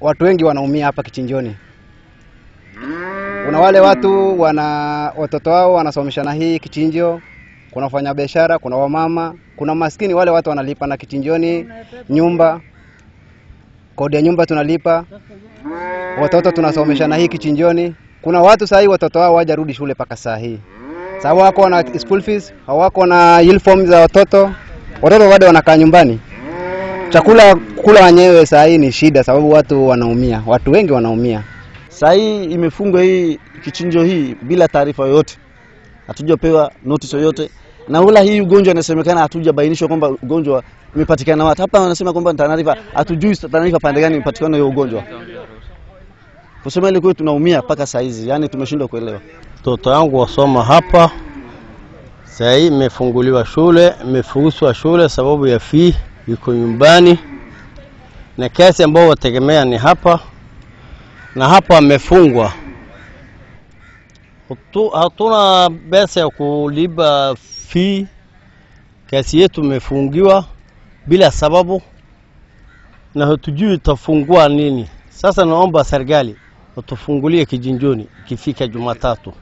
watu wengi wanaumia hapa kichinjoni. Kuna wale watu wana watoto wao wanasomesha na hii kichinjio, kuna wafanya biashara, kuna wamama, kuna maskini, wale watu wanalipa na kichinjoni, nyumba, kodi ya nyumba tunalipa, watoto tunasomesha na hii kichinjoni. Kuna watu saa hii watoto wao wajarudi shule mpaka saa hii, sababu wako na school fees, hawako na uniform za watoto, watoto bado wanakaa nyumbani. Chakula kula wenyewe saa hii ni shida, sababu watu wanaumia, watu wengi wanaumia. Saa hii imefungwa hii kichinjo hii bila taarifa yoyote, hatujapewa notice yoyote, na wala hii ugonjwa inasemekana hatujabainishwa kwamba ugonjwa umepatikana wapi. Hapa wanasema kwamba ni taarifa, hatujui taarifa pande gani imepatikana hiyo ugonjwa. Kusema ile kwetu tunaumia mpaka saa hizi, yani tumeshindwa kuelewa. Mtoto yangu wasoma hapa saa hii, imefunguliwa shule, imefunguswa shule sababu ya fee, yuko nyumbani na kiasi ambao wategemea ni hapa na hapa amefungwa. Hatuna pesa ya kulipa fee, kesi yetu imefungiwa bila sababu na hatujui itafungua nini. Sasa naomba serikali watufungulie kijinjoni ikifika Jumatatu.